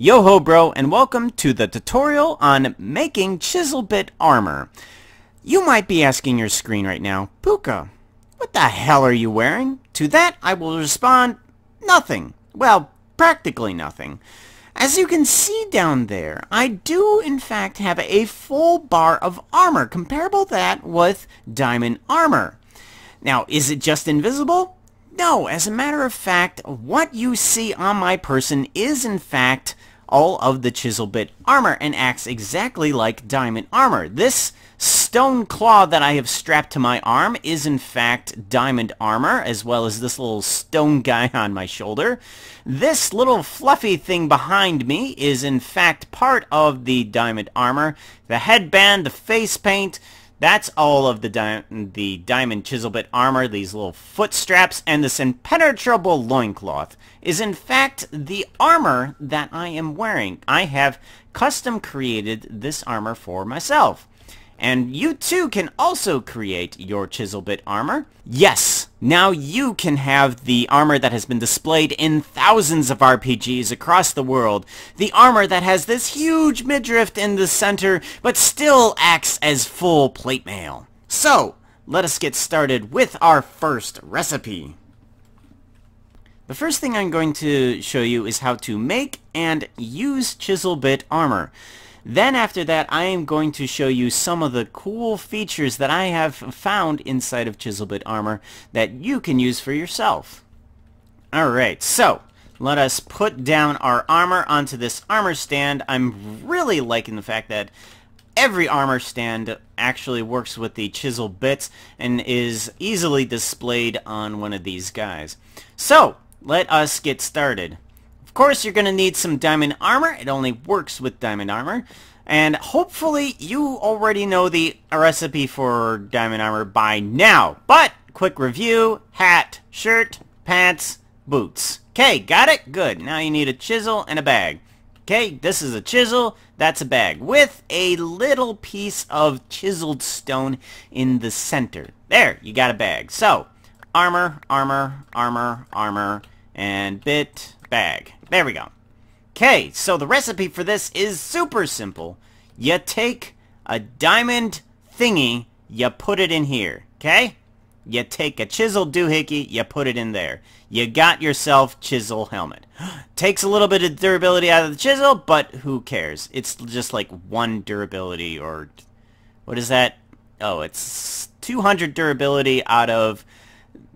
Yo ho bro and welcome to the tutorial on making chisel bit armor. You might be asking your screen right now, Pooka, what the hell are you wearing? To that I will respond, nothing. Well, practically nothing. As you can see down there, I do in fact have a full bar of armor, comparable that with diamond armor. Now, is it just invisible? No, as a matter of fact, what you see on my person is in fact all of the chisel bit armor and acts exactly like diamond armor. This stone claw that I have strapped to my arm is in fact diamond armor, as well as this little stone guy on my shoulder. This little fluffy thing behind me is in fact part of the diamond armor. The headband, the face paint, that's all of the, di the Diamond armor, these little foot straps, and this impenetrable loincloth is in fact the armor that I am wearing. I have custom created this armor for myself. And you too can also create your Chiselbit armor. Yes, now you can have the armor that has been displayed in thousands of RPGs across the world. The armor that has this huge midriff in the center, but still acts as full plate mail. So, let us get started with our first recipe. The first thing I'm going to show you is how to make and use Chiselbit armor. Then after that, I am going to show you some of the cool features that I have found inside of Chiselbit Armor that you can use for yourself. Alright, so let us put down our armor onto this armor stand. I'm really liking the fact that every armor stand actually works with the chisel bits and is easily displayed on one of these guys. So, let us get started course, you're going to need some diamond armor. It only works with diamond armor. And hopefully you already know the recipe for diamond armor by now. But, quick review, hat, shirt, pants, boots. Okay, got it? Good. Now you need a chisel and a bag. Okay, this is a chisel, that's a bag, with a little piece of chiseled stone in the center. There, you got a bag. So, armor, armor, armor, armor, and bit, bag. There we go. Okay, so the recipe for this is super simple. You take a diamond thingy, you put it in here, okay? You take a chisel doohickey, you put it in there. You got yourself chisel helmet. Takes a little bit of durability out of the chisel, but who cares? It's just like one durability or... What is that? Oh, it's 200 durability out of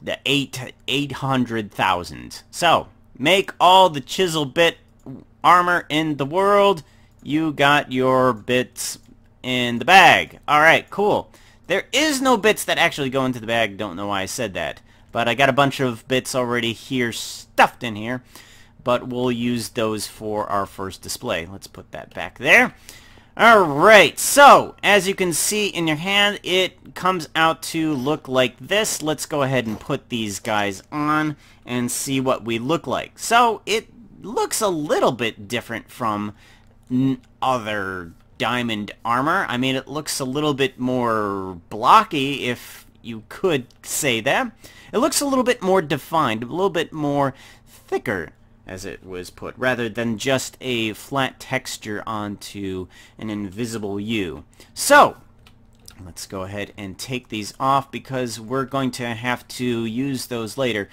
the 8 800,000. So, make all the chisel bit armor in the world. You got your bits in the bag. Alright, cool. There is no bits that actually go into the bag. Don't know why I said that. But I got a bunch of bits already here stuffed in here. But we'll use those for our first display. Let's put that back there. Alright, so as you can see in your hand, it comes out to look like this. Let's go ahead and put these guys on and see what we look like. So it looks a little bit different from other diamond armor. I mean, it looks a little bit more blocky, if you could say that. It looks a little bit more defined, a little bit more thicker as it was put, rather than just a flat texture onto an invisible U. So, let's go ahead and take these off because we're going to have to use those later.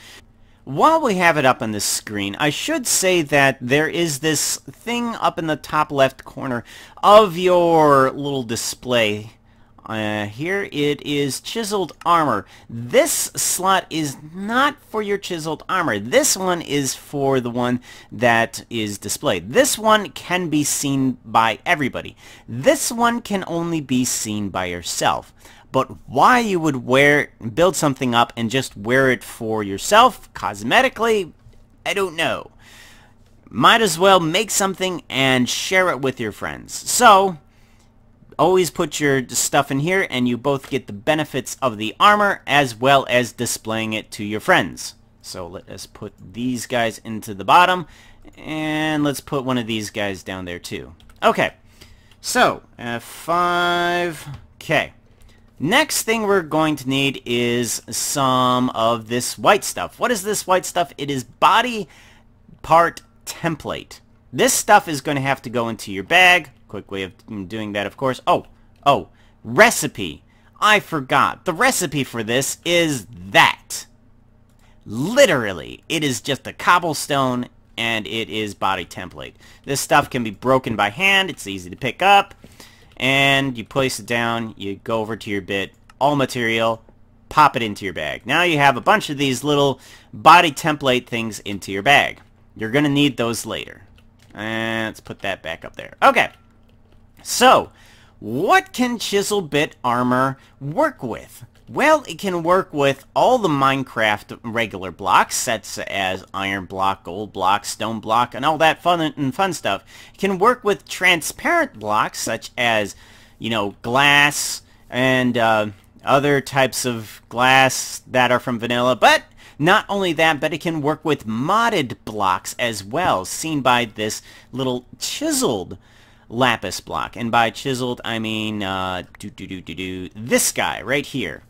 While we have it up on the screen, I should say that there is this thing up in the top left corner of your little display uh, here it is chiseled armor. This slot is not for your chiseled armor. This one is for the one that is displayed. This one can be seen by everybody. This one can only be seen by yourself. But why you would wear, build something up and just wear it for yourself, cosmetically, I don't know. Might as well make something and share it with your friends. So, always put your stuff in here and you both get the benefits of the armor as well as displaying it to your friends. So let us put these guys into the bottom and let's put one of these guys down there too. Okay, so uh, F5, okay. Next thing we're going to need is some of this white stuff. What is this white stuff? It is body part template. This stuff is going to have to go into your bag. Quick way of doing that, of course. Oh, oh, recipe. I forgot. The recipe for this is that. Literally, it is just a cobblestone and it is body template. This stuff can be broken by hand. It's easy to pick up. And you place it down. You go over to your bit. All material. Pop it into your bag. Now you have a bunch of these little body template things into your bag. You're going to need those later. And let's put that back up there. Okay. So, what can Chisel Bit Armor work with? Well, it can work with all the Minecraft regular blocks, such as iron block, gold block, stone block, and all that fun and fun stuff. It can work with transparent blocks, such as, you know, glass and uh, other types of glass that are from vanilla. But not only that, but it can work with modded blocks as well, seen by this little chiseled lapis block. And by chiseled, I mean, uh, do do do do do this guy right here.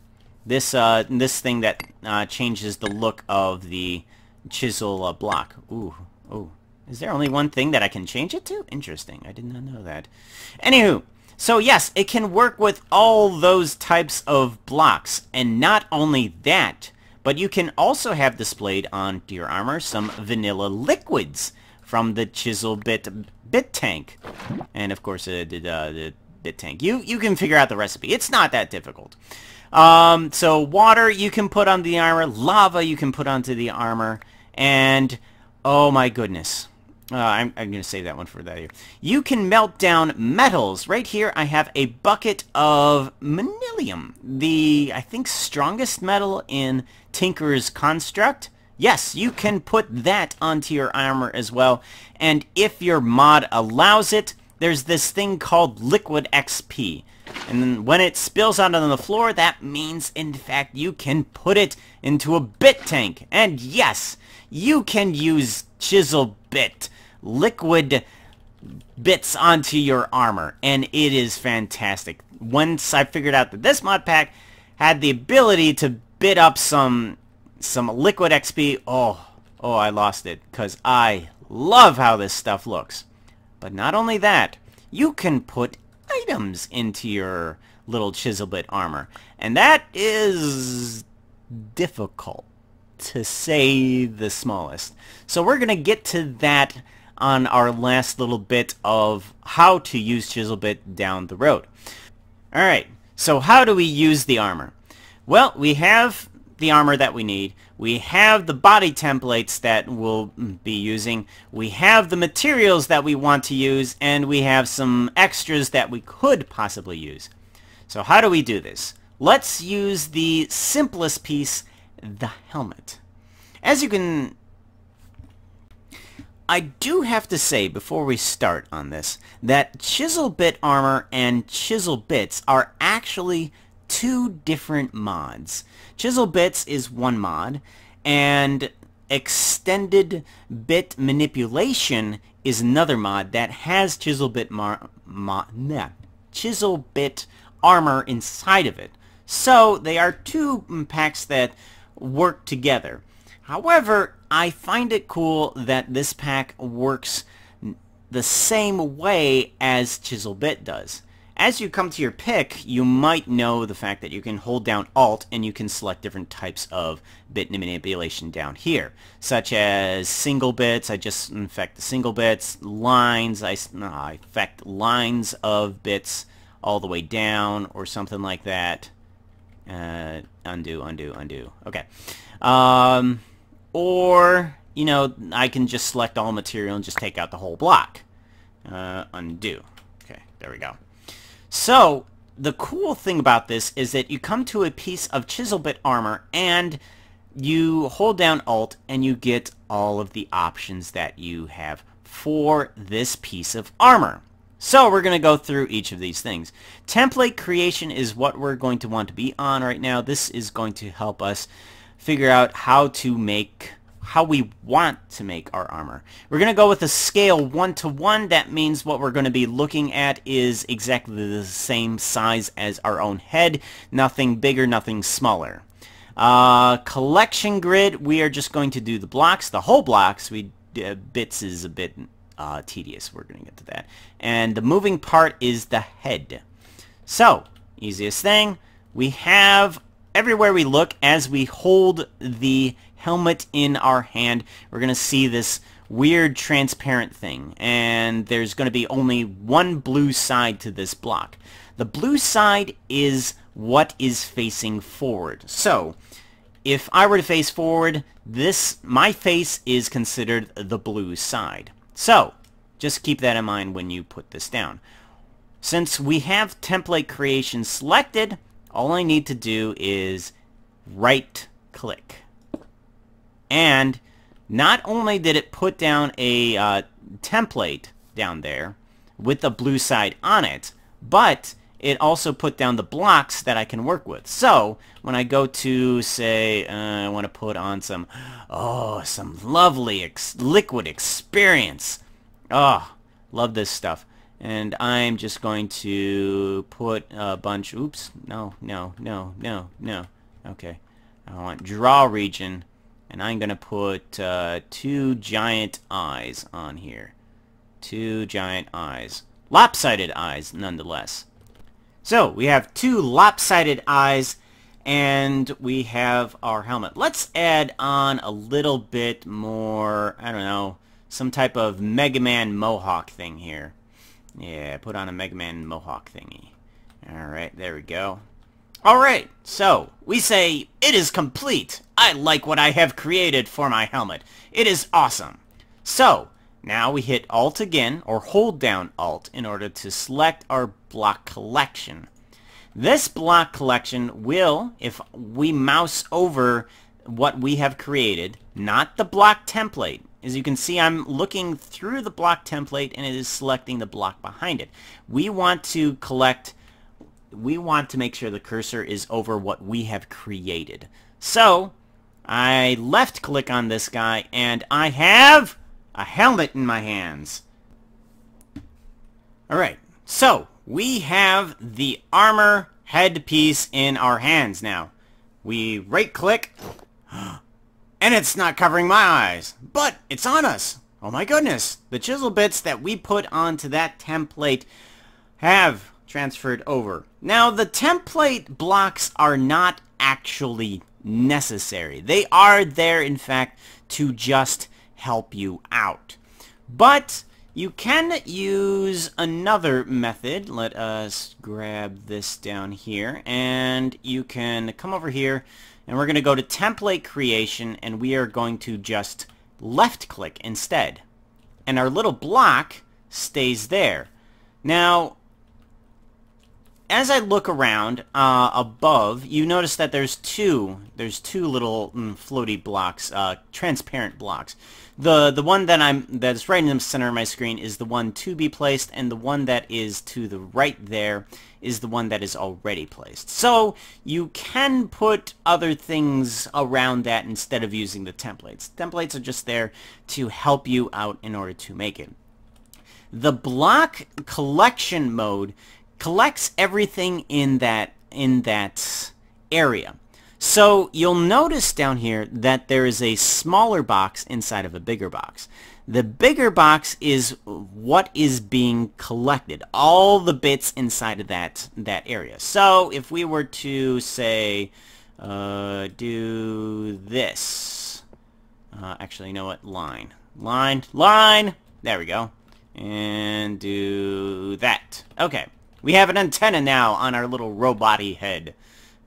This uh, this thing that uh, changes the look of the chisel uh, block. Ooh, ooh. Is there only one thing that I can change it to? Interesting. I did not know that. Anywho, so yes, it can work with all those types of blocks. And not only that, but you can also have displayed on your armor some vanilla liquids from the chisel bit bit tank. And of course, uh, the, uh, the bit tank. You, you can figure out the recipe. It's not that difficult. Um, so water you can put on the armor, lava you can put onto the armor, and oh my goodness. Uh, I'm, I'm going to save that one for that You can melt down metals. Right here I have a bucket of manyullyn, the, I think, strongest metal in Tinker's Construct. Yes, you can put that onto your armor as well. And if your mod allows it, there's this thing called Liquid XP. And when it spills out on the floor, that means, in fact, you can put it into a bit tank. And yes, you can use chisel bit, liquid bits onto your armor. And it is fantastic. Once I figured out that this mod pack had the ability to bit up some some liquid XP, oh, oh, I lost it. Because I love how this stuff looks. But not only that, you can put items into your little Chiselbit armor. And that is difficult, to say the smallest. So we're going to get to that on our last little bit of how to use Chiselbit down the road. Alright, so how do we use the armor? Well, we have the armor that we need. We have the body templates that we'll be using. We have the materials that we want to use, and we have some extras that we could possibly use. So how do we do this? Let's use the simplest piece, the helmet. As you can... I do have to say, before we start on this, that Chisel Bit Armor and Chisel Bits are actually two different mods. Chisel Bits is one mod, and Extended Bit Manipulation is another mod that has Chisel Bit mar nah, Chisel Bit armor inside of it. So they are two packs that work together. However, I find it cool that this pack works the same way as Chisel Bit does. As you come to your pick, you might know the fact that you can hold down Alt and you can select different types of bit manipulation down here, such as single bits, I just affect the single bits, lines, I, no, I affect lines of bits all the way down or something like that. Uh, undo, undo, undo. Okay. Um, or, you know, I can just select all material and just take out the whole block. Uh, undo. Okay, there we go. So, the cool thing about this is that you come to a piece of Chiselbit armor and you hold down Alt and you get all of the options that you have for this piece of armor. So we're going to go through each of these things. Template creation is what we're going to want to be on right now. This is going to help us figure out how to make how we want to make our armor. We're going to go with a scale 1 to 1. That means what we're going to be looking at is exactly the same size as our own head. Nothing bigger, nothing smaller. Uh, collection grid, we are just going to do the blocks, the whole blocks. We uh, Bits is a bit uh, tedious. We're going to get to that. And the moving part is the head. So, easiest thing, we have everywhere we look as we hold the helmet in our hand, we're going to see this weird transparent thing. And there's going to be only one blue side to this block. The blue side is what is facing forward. So, if I were to face forward, this my face is considered the blue side. So, just keep that in mind when you put this down. Since we have template creation selected, all I need to do is right click. And not only did it put down a uh, template down there with the blue side on it, but it also put down the blocks that I can work with. So, when I go to, say, uh, I want to put on some, oh, some lovely ex liquid experience. Oh, love this stuff. And I'm just going to put a bunch, oops, no, no, no, no, no. Okay. I want draw region, and I'm going to put uh, two giant eyes on here. Two giant eyes. Lopsided eyes, nonetheless. So, we have two lopsided eyes, and we have our helmet. Let's add on a little bit more, I don't know, some type of Mega Man Mohawk thing here. Yeah, put on a Mega Man Mohawk thingy. Alright, there we go. Alright, so, we say, it is complete. I like what I have created for my helmet. It is awesome. So, now we hit Alt again, or hold down Alt, in order to select our block collection. This block collection will, if we mouse over what we have created, not the block template. As you can see, I'm looking through the block template and it is selecting the block behind it. We want to collect, we want to make sure the cursor is over what we have created. So, I left click on this guy and I have a helmet in my hands. Alright, so we have the armor headpiece in our hands now. We right click and it's not covering my eyes, but it's on us. Oh my goodness, the chisel bits that we put onto that template have transferred over. Now the template blocks are not actually necessary. They are there in fact to just help you out. But you can use another method. Let us grab this down here and you can come over here and we're going to go to template creation and we are going to just left click instead. And our little block stays there. Now, as I look around uh, above, you notice that there's two there's two little mm, floaty blocks, uh, transparent blocks. The the one that I'm that's right in the center of my screen is the one to be placed, and the one that is to the right there is the one that is already placed. So you can put other things around that instead of using the templates. Templates are just there to help you out in order to make it. The block collection mode collects everything in that in that area. So you'll notice down here that there is a smaller box inside of a bigger box. The bigger box is what is being collected, all the bits inside of that that area. So if we were to say uh, do this, uh, actually, you know what? Line, line, line. There we go. And do that. Okay. We have an antenna now on our little robot head.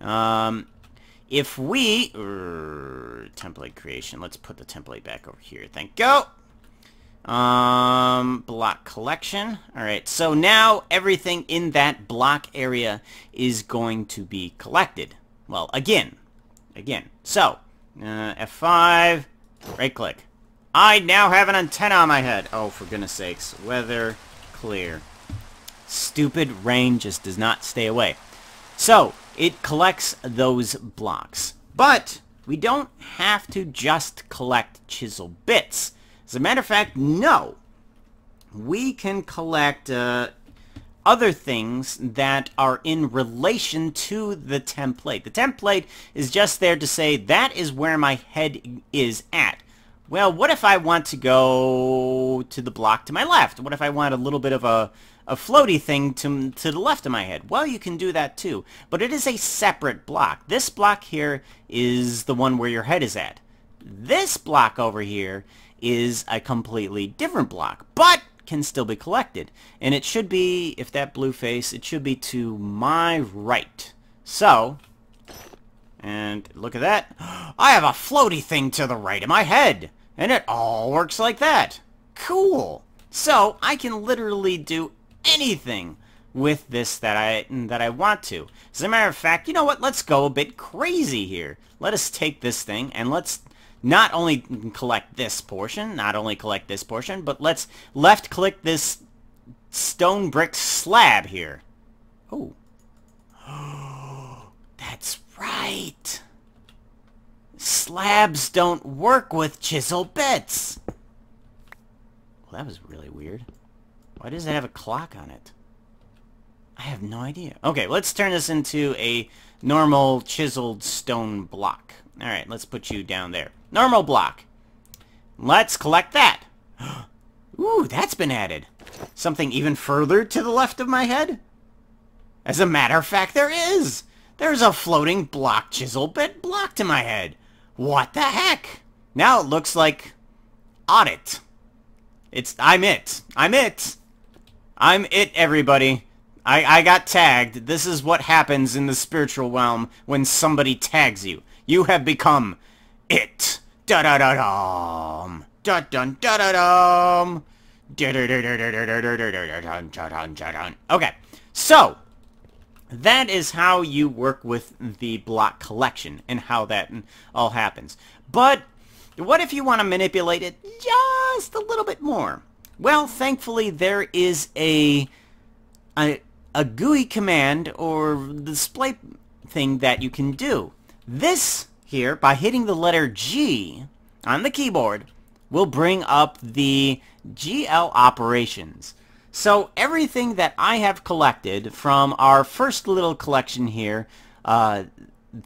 Um, if we... Er, template creation. Let's put the template back over here. Thank you. Um, block collection. Alright, so now everything in that block area is going to be collected. Well, again. Again. So, uh, F5, right click. I now have an antenna on my head. Oh, for goodness sakes. Weather clear. Stupid rain just does not stay away. So, it collects those blocks. But, we don't have to just collect chisel bits. As a matter of fact, no. We can collect uh, other things that are in relation to the template. The template is just there to say that is where my head is at. well, what if I want to go to the block to my left? What if I want a little bit of a, a floaty thing to, to the left of my head? Well, you can do that too, but it is a separate block. This block here is the one where your head is at. This block over here is a completely different block, but can still be collected. And it should be, if that blue face, it should be to my right. So, and look at that. I have a floaty thing to the right of my head. And it all works like that. Cool. So, I can literally do anything with this that I that I want to. As a matter of fact, you know what? Let's go a bit crazy here. Let us take this thing and let's not only collect this portion, not only collect this portion, but let's left click this stone brick slab here. Oh. That's right. Slabs don't work with chisel bits. Well, that was really weird. Why does it have a clock on it? I have no idea. Okay, let's turn this into a normal chiseled stone block. Alright, let's put you down there. Normal block. Let's collect that. Ooh, that's been added. Something even further to the left of my head? As a matter of fact, there is. There's a floating block chisel bit block to my head. What the heck? Now it looks like audit. It's I'm it. I'm it. I'm it, everybody. I, I got tagged. This is what happens in the spiritual realm when somebody tags you. You have become it. Da da da dum. Da dun da da dum. Okay, so that is how you work with the block collection and how that all happens. But what if you want to manipulate it just a little bit more? Well, thankfully there is a, a, a GUI command or display thing that you can do. This here, by hitting the letter G on the keyboard, will bring up the GL operations. So everything that I have collected from our first little collection here uh,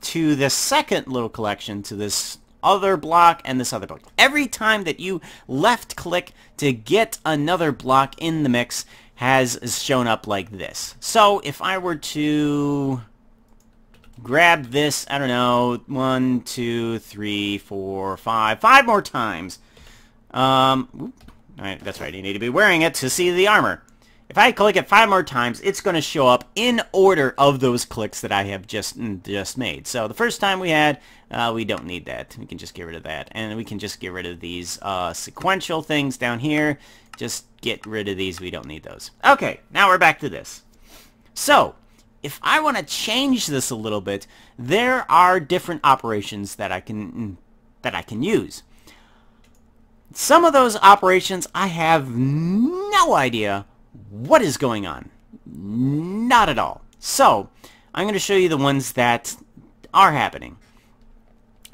to the second little collection to this other block and this other block. Every time that you left click to get another block in the mix has shown up like this. So if I were to grab this, I don't know, one, two, three, four, five, five more times. Um, Alright, that's right, you need to be wearing it to see the armor. If I click it five more times, it's going to show up in order of those clicks that I have just just made. So the first time we had, uh, we don't need that. We can just get rid of that. And we can just get rid of these uh, sequential things down here. Just get rid of these. We don't need those. Okay, now we're back to this. So, if I want to change this a little bit, there are different operations that I can that I can use. Some of those operations I have no idea what is going on. Not at all. So, I'm going to show you the ones that are happening.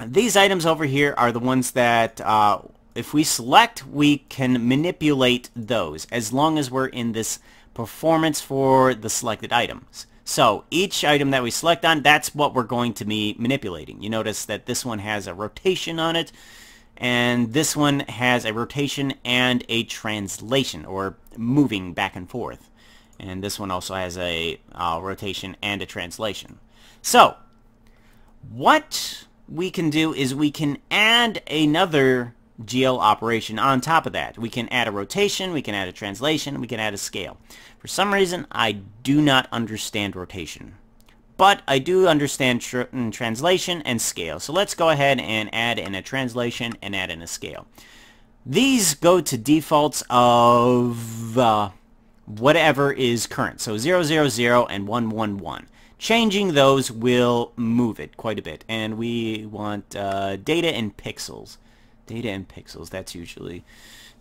These items over here are the ones that, uh, if we select, we can manipulate those as long as we're in this performance for the selected items. So each item that we select on, that's what we're going to be manipulating. You notice that this one has a rotation on it, and this one has a rotation and a translation, or moving back and forth. And this one also has a uh, rotation and a translation. So, what we can do is we can add another GL operation on top of that. We can add a rotation, we can add a translation, we can add a scale. For some reason, I do not understand rotation. But I do understand tr mm, translation and scale. So let's go ahead and add in a translation and add in a scale. These go to defaults of uh, whatever is current. So 000 and 111. Changing those will move it quite a bit. And we want uh, data in pixels. Data in pixels, that's usually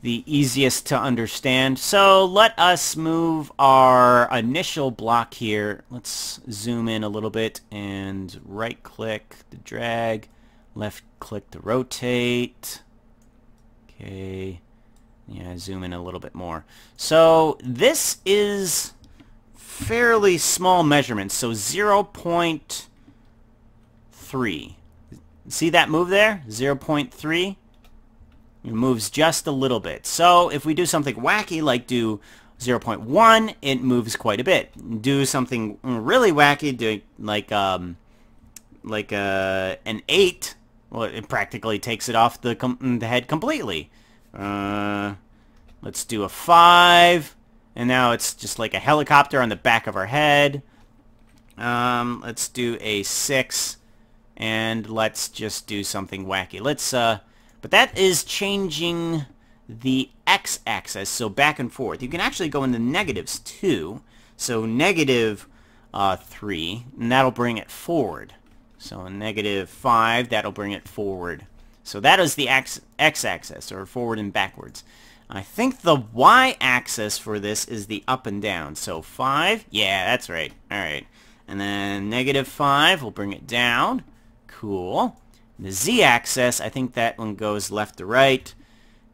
the easiest to understand. So let us move our initial block here. Let's zoom in a little bit and right click to drag, left click to rotate. Okay. Yeah, zoom in a little bit more. So this is fairly small measurements. So 0.3. See that move there? 0.3. It moves just a little bit. So if we do something wacky like do 0.1, it moves quite a bit. Do something really wacky, do like um, like uh, an 8, well, it practically takes it off the, the head completely. Uh, let's do a 5, and now it's just like a helicopter on the back of our head. Um, let's do a 6, and let's just do something wacky. Let's, uh, but that is changing the x-axis, so back and forth. You can actually go in the negatives too. So negative uh, 3, and that'll bring it forward. So negative 5, that'll bring it forward. So that is the x-axis, or forward and backwards. I think the y-axis for this is the up and down. So 5, yeah, that's right. All right. And then negative 5 will bring it down. Cool. The z-axis, I think that one goes left to right.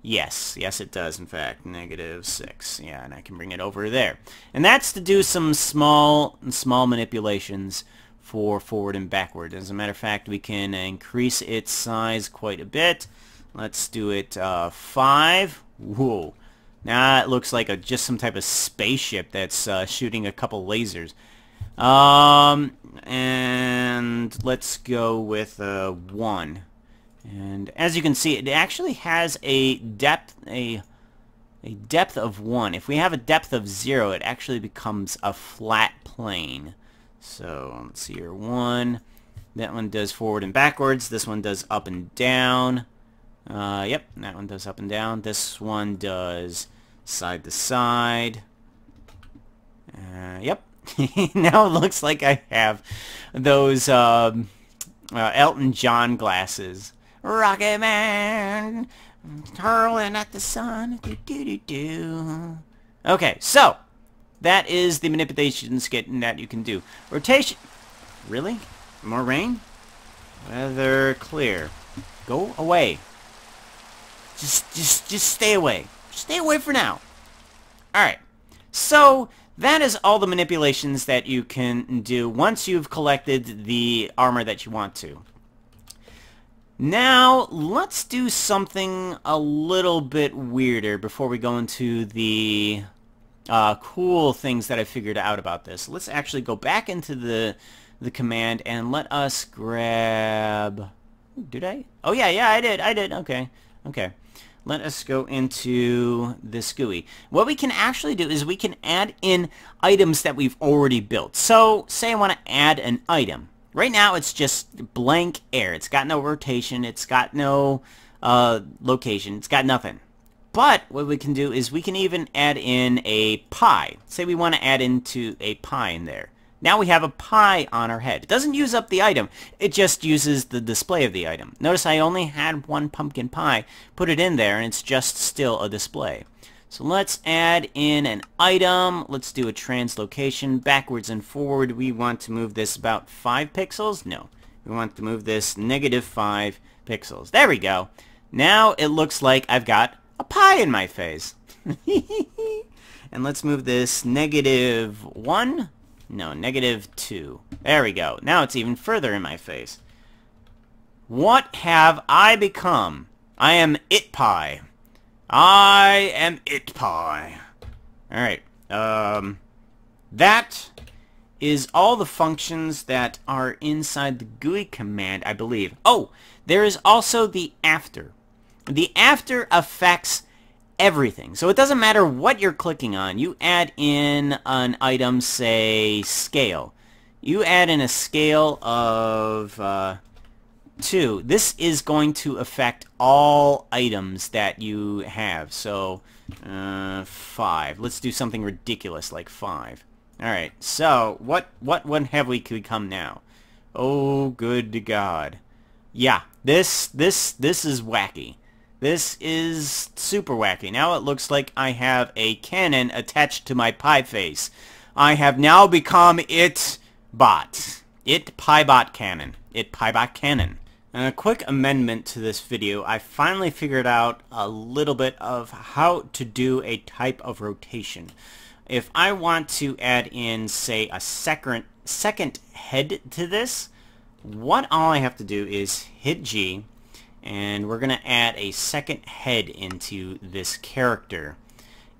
Yes, yes it does, in fact. Negative 6. Yeah, and I can bring it over there. And that's to do some small, small manipulations for forward and backward. As a matter of fact, we can increase its size quite a bit. Let's do it uh, 5. Whoa. Now it looks like a, just some type of spaceship that's uh, shooting a couple lasers. Um, and let's go with uh, 1. And as you can see, it actually has a depth, a a depth of 1. If we have a depth of 0, it actually becomes a flat plane. So let's see here. One. That one does forward and backwards. This one does up and down. Uh, yep, that one does up and down. This one does side to side. Uh, yep. now it looks like I have those um, uh, Elton John glasses. Rocket Man, hurling at the sun. Do, do, do, do. Okay, so that is the manipulation skit that you can do. Rotation. Really? More rain? Weather clear. Go away. Just, just, just stay away. Stay away for now. Alright. So, that is all the manipulations that you can do once you've collected the armor that you want to. Now, let's do something a little bit weirder before we go into the uh, cool things that I figured out about this. Let's actually go back into the the command and let us grab... Did I? Oh, yeah, yeah, I did. I did. Okay. Okay. Let us go into this GUI. What we can actually do is we can add in items that we've already built. So, say I want to add an item. Right now, it's just blank air. It's got no rotation. It's got no uh, location. It's got nothing. But what we can do is we can even add in a pie. Say we want to add into a pie in there. Now we have a pie on our head. It doesn't use up the item. It just uses the display of the item. Notice I only had one pumpkin pie. Put it in there and it's just still a display. So let's add in an item. Let's do a translocation backwards and forward. We want to move this about 5 pixels? No. We want to move this negative 5 pixels. There we go. Now it looks like I've got a pie in my face. and let's move this negative 1. No, negative 2. There we go. Now it's even further in my face. What have I become? I am It Pie. I am It Pie. Alright. Um, that is all the functions that are inside the GUI command, I believe. Oh, there is also the after. The after affects everything. So it doesn't matter what you're clicking on. You add in an item, say, scale. You add in a scale of uh, 2. This is going to affect all items that you have. So, uh, 5. Let's do something ridiculous like 5. Alright, so, what, what one have we become now? Oh, good God. Yeah, this, this, this is wacky. This is super wacky. Now it looks like I have a cannon attached to my pie face. I have now become it bot. It piebot cannon. It piebot cannon. And a quick amendment to this video, I finally figured out a little bit of how to do a type of rotation. If I want to add in, say, a second, second head to this, what all I have to do is hit G, and we're going to add a second head into this character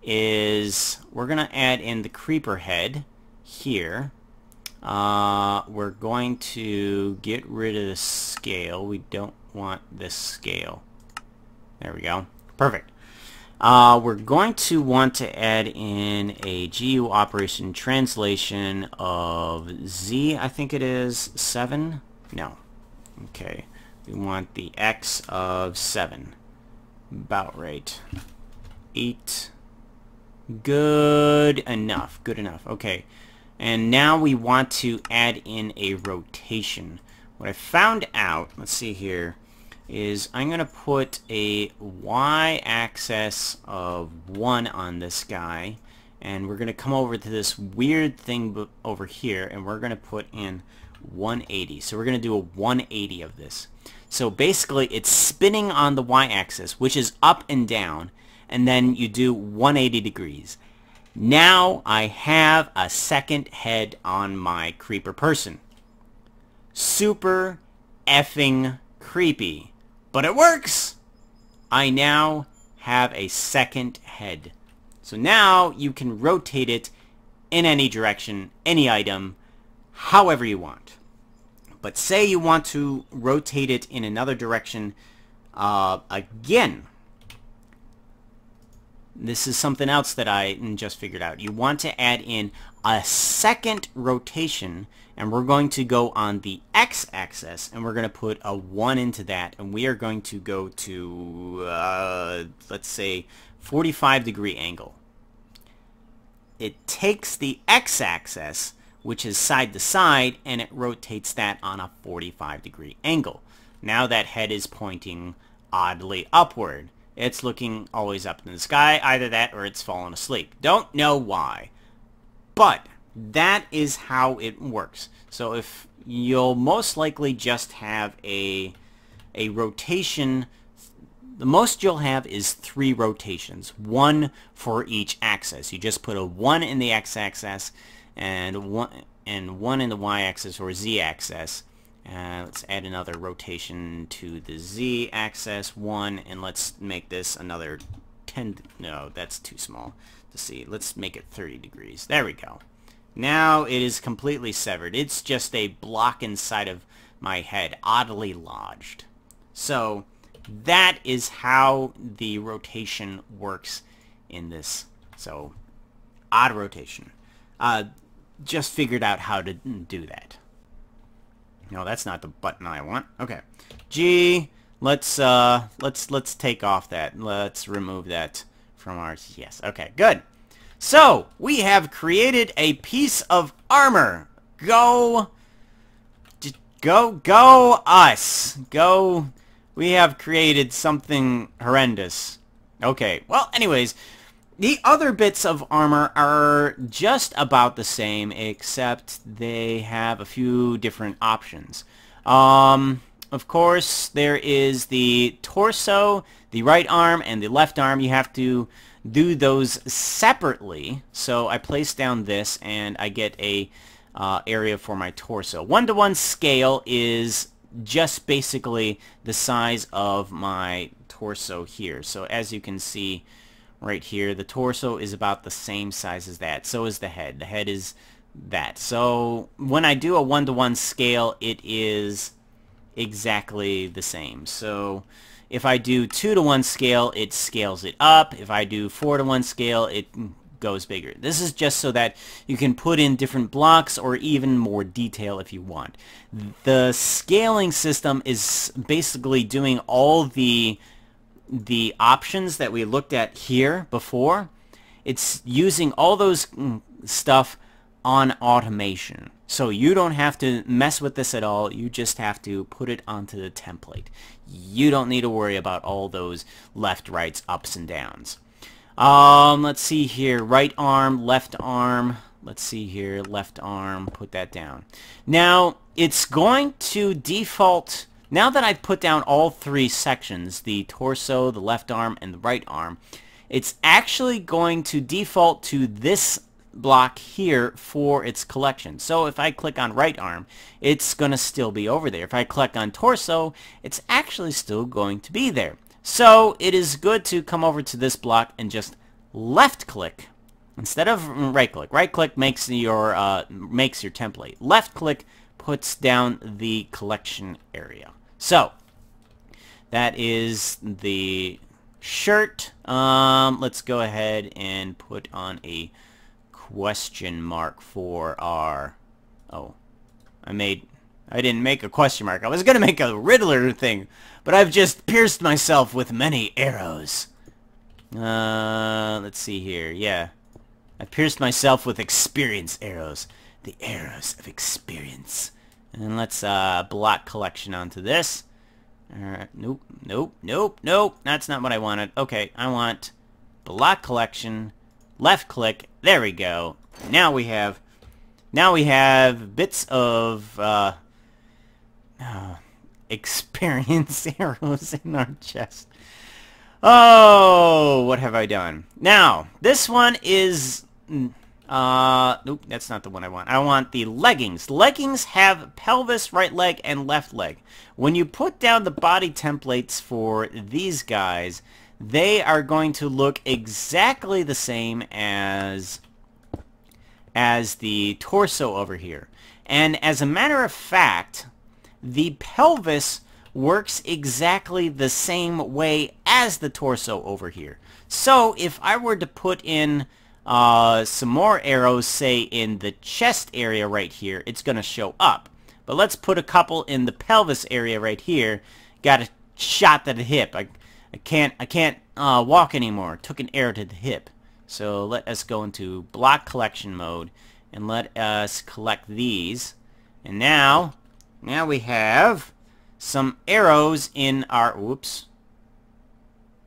is we're going to add in the creeper head here. Uh, we're going to get rid of the scale. We don't want this scale. There we go. Perfect. Uh, we're going to want to add in a GU operation translation of Z, I think it is, 7? No. Okay. We want the X of 7. About right. 8. Good enough. Good enough. Okay. And now we want to add in a rotation. What I found out, let's see here, is I'm going to put a y-axis of 1 on this guy and we're going to come over to this weird thing over here and we're going to put in 180. So we're going to do a 180 of this. So basically it's spinning on the y-axis which is up and down and then you do 180 degrees. Now I have a second head on my creeper person. Super effing creepy. But it works! I now have a second head. So now you can rotate it in any direction, any item, however you want. But say you want to rotate it in another direction uh, again. This is something else that I just figured out. You want to add in a second rotation and we're going to go on the x-axis and we're going to put a 1 into that and we are going to go to uh, let's say 45 degree angle it takes the x-axis which is side to side and it rotates that on a 45 degree angle now that head is pointing oddly upward it's looking always up in the sky either that or it's fallen asleep don't know why but that is how it works. So if you'll most likely just have a a rotation the most you'll have is three rotations, one for each axis. You just put a 1 in the x-axis and one and one in the y-axis or z-axis. Uh, let's add another rotation to the z-axis, 1, and let's make this another 10... No, that's too small to see. Let's make it 30 degrees. There we go. Now it is completely severed. It's just a block inside of my head, oddly lodged. So that is how the rotation works in this. So odd rotation. Uh, just figured out how to do that. No, that's not the button I want. Okay. G, let's uh let's let's take off that. Let's remove that from ours. Yes. Okay, good. So, we have created a piece of armor. Go... Go, go us. Go... We have created something horrendous. Okay, well, anyways, the other bits of armor are just about the same, except they have a few different options. Um, of course, there is the torso, the right arm, and the left arm. You have to do those separately. So I place down this and I get a uh, area for my torso. One-to-one -one scale is just basically the size of my torso here. So as you can see right here, the torso is about the same size as that. So is the head. The head is that. So when I do a one-to-one -one scale, it is exactly the same. So if I do 2 to 1 scale, it scales it up. If I do 4 to 1 scale, it goes bigger. This is just so that you can put in different blocks or even more detail if you want. The scaling system is basically doing all the the options that we looked at here before. It's using all those mm, stuff on automation. So you don't have to mess with this at all. You just have to put it onto the template. You don't need to worry about all those left, rights, ups, and downs. Um, let's see here. Right arm, left arm. Let's see here. Left arm. Put that down. Now, it's going to default... Now that I've put down all three sections, the torso, the left arm, and the right arm, it's actually going to default to this block here for its collection. So if I click on right arm, it's going to still be over there. If I click on torso, it's actually still going to be there. So it is good to come over to this block and just left click instead of right click. Right click makes your uh, makes your template. Left click puts down the collection area. So that is the shirt. Um, let's go ahead and put on a question mark for our... Oh, I made... I didn't make a question mark. I was going to make a Riddler thing, but I've just pierced myself with many arrows. Uh, let's see here. Yeah. I pierced myself with experience arrows. The arrows of experience. And let's uh, block collection onto this. Alright, nope, nope, nope, nope. That's not what I wanted. Okay, I want block collection, left click, there we go. Now we have, now we have bits of, uh, uh experience arrows in our chest. Oh, what have I done? Now, this one is mm, uh, nope, that's not the one I want. I want the leggings. Leggings have pelvis, right leg, and left leg. When you put down the body templates for these guys, they are going to look exactly the same as as the torso over here. And as a matter of fact, the pelvis works exactly the same way as the torso over here. So if I were to put in uh, some more arrows, say, in the chest area right here, it's going to show up. But let's put a couple in the pelvis area right here. Got a shot to the hip. I, I can't, I can't uh, walk anymore. Took an arrow to the hip. So let us go into block collection mode and let us collect these. And now, now we have some arrows in our, whoops.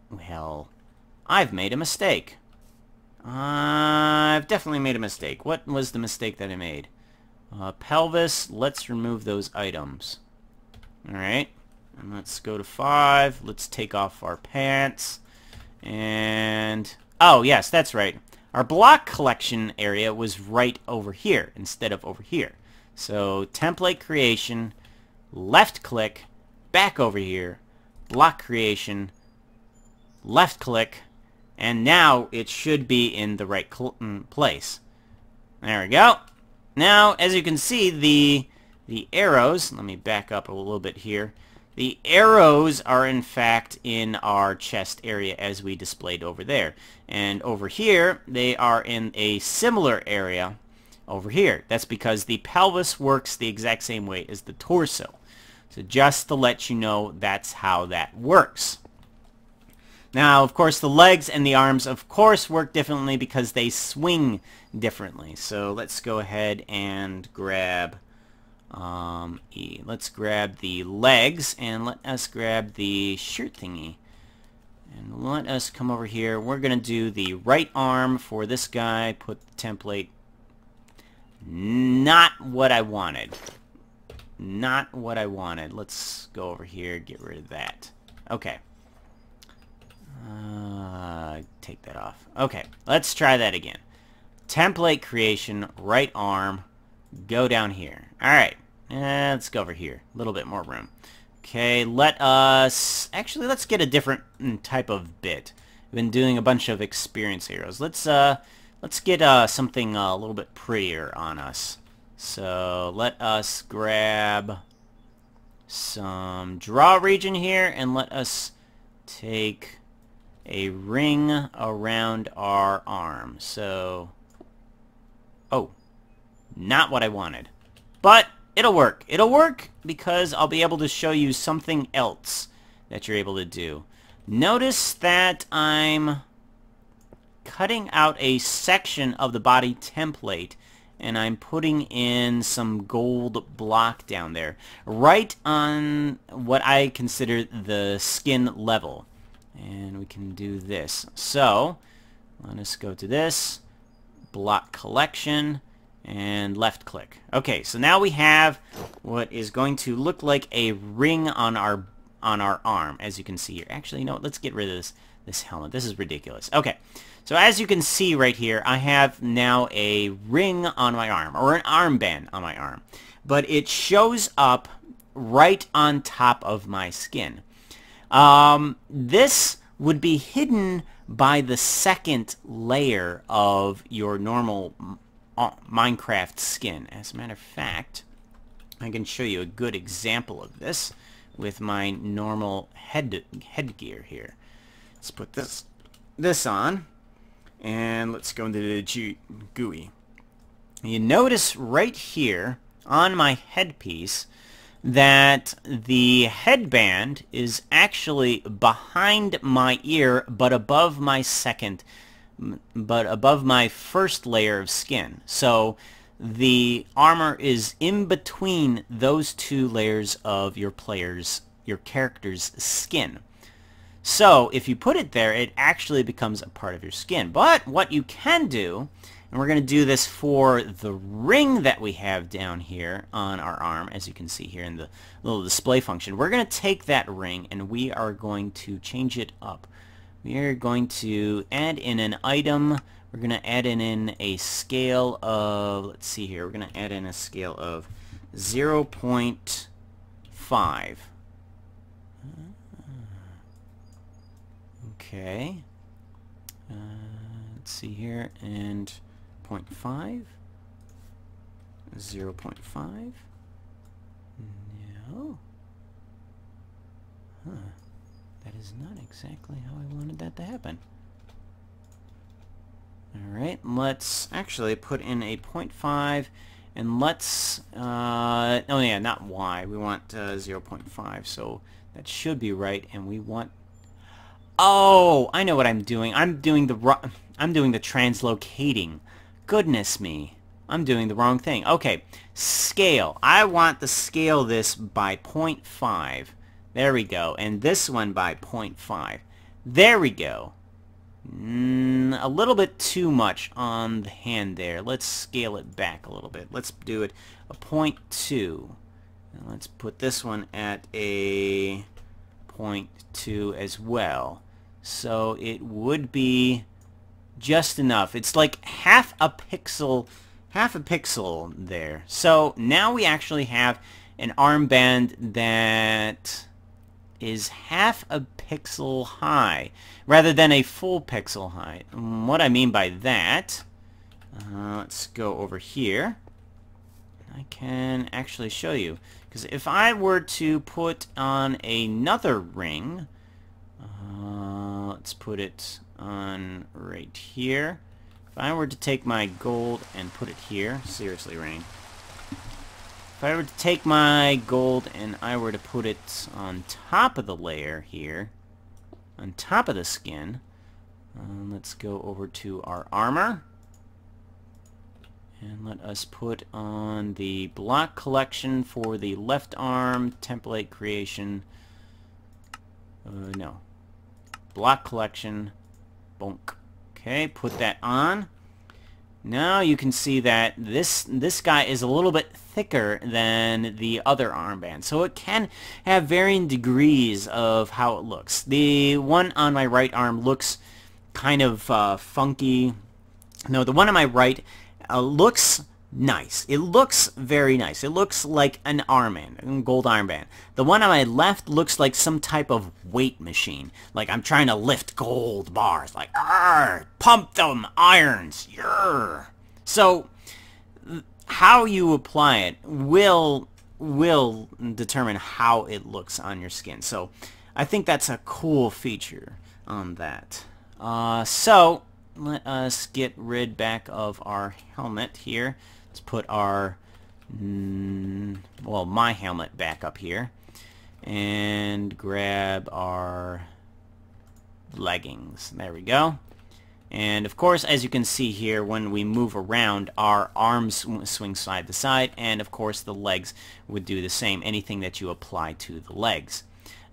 Well, I've made a mistake. Uh, I've definitely made a mistake. What was the mistake that I made? Uh, pelvis, let's remove those items. Alright, and let's go to 5. Let's take off our pants. And, oh yes, that's right. Our block collection area was right over here instead of over here. So, template creation, left click, back over here, block creation, left click, and now it should be in the right mm, place. There we go. Now, as you can see, the the arrows, let me back up a little bit here. The arrows are in fact in our chest area as we displayed over there. And over here, they are in a similar area over here. That's because the pelvis works the exact same way as the torso. So just to let you know, that's how that works. Now, of course, the legs and the arms, of course, work differently because they swing differently. So let's go ahead and grab um, E. Let's grab the legs and let us grab the shirt thingy. And let us come over here. We're going to do the right arm for this guy. Put the template. Not what I wanted. Not what I wanted. Let's go over here, get rid of that. Okay. Uh, take that off. Okay, let's try that again. Template creation, right arm, go down here. Alright, eh, let's go over here. A little bit more room. Okay, let us... Actually, let's get a different mm, type of bit. We've been doing a bunch of experience arrows. Let's, uh, let's get, uh, something uh, a little bit prettier on us. So, let us grab some draw region here, and let us take a ring around our arm. So, oh, not what I wanted. But it'll work. It'll work because I'll be able to show you something else that you're able to do. Notice that I'm cutting out a section of the body template and I'm putting in some gold block down there right on what I consider the skin level and we can do this. So let us go to this, block collection, and left click. Okay, so now we have what is going to look like a ring on our on our arm, as you can see here. Actually, you know what? Let's get rid of this this helmet. This is ridiculous. Okay, so as you can see right here, I have now a ring on my arm, or an armband on my arm. But it shows up right on top of my skin. Um, this would be hidden by the second layer of your normal uh, Minecraft skin. As a matter of fact, I can show you a good example of this with my normal head headgear here. Let's put this this on, and let's go into the GUI. You notice right here on my headpiece that the headband is actually behind my ear but above my second but above my first layer of skin. So the armor is in between those two layers of your player's, your character's skin. So if you put it there, it actually becomes a part of your skin. But what you can do, and we're going to do this for the ring that we have down here on our arm, as you can see here in the little display function. We're going to take that ring and we are going to change it up. We are going to add in an item we're going to add in, in a scale of, let's see here, we're going to add in a scale of 0 0.5. Okay. Uh, let's see here, and 0.5. 0 0.5. No. Huh. That is not exactly how I wanted that to happen. Alright, let's actually put in a 0.5 and let's, uh, oh yeah, not y, we want uh, 0.5, so that should be right, and we want, oh, I know what I'm doing, I'm doing the, I'm doing the translocating, goodness me, I'm doing the wrong thing, okay, scale, I want to scale this by 0.5, there we go, and this one by 0.5, there we go, Mm, a little bit too much on the hand there. Let's scale it back a little bit. Let's do it a point two. And let's put this one at a point two as well. So it would be just enough. It's like half a pixel, half a pixel there. So now we actually have an armband that is half a pixel high rather than a full pixel high. And what I mean by that, uh, let's go over here. I can actually show you. Because if I were to put on another ring, uh, let's put it on right here. If I were to take my gold and put it here, seriously, Rain. If I were to take my gold and I were to put it on top of the layer here, on top of the skin, uh, let's go over to our armor. And let us put on the block collection for the left arm template creation. Uh, no. Block collection. Bonk. Okay, put that on. Now you can see that this this guy is a little bit thicker than the other armband. So it can have varying degrees of how it looks. The one on my right arm looks kind of uh, funky. No, the one on my right uh, looks nice. It looks very nice. It looks like an armband, a gold armband. The one on my left looks like some type of weight machine. Like I'm trying to lift gold bars. Like, pump them irons. Yurr. So, how you apply it will will determine how it looks on your skin. So, I think that's a cool feature on that. Uh, so, let us get rid back of our helmet here. Let's put our, mm, well, my helmet back up here. And grab our leggings. There we go. And of course, as you can see here, when we move around, our arms swing side to side, and of course the legs would do the same, anything that you apply to the legs.